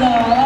the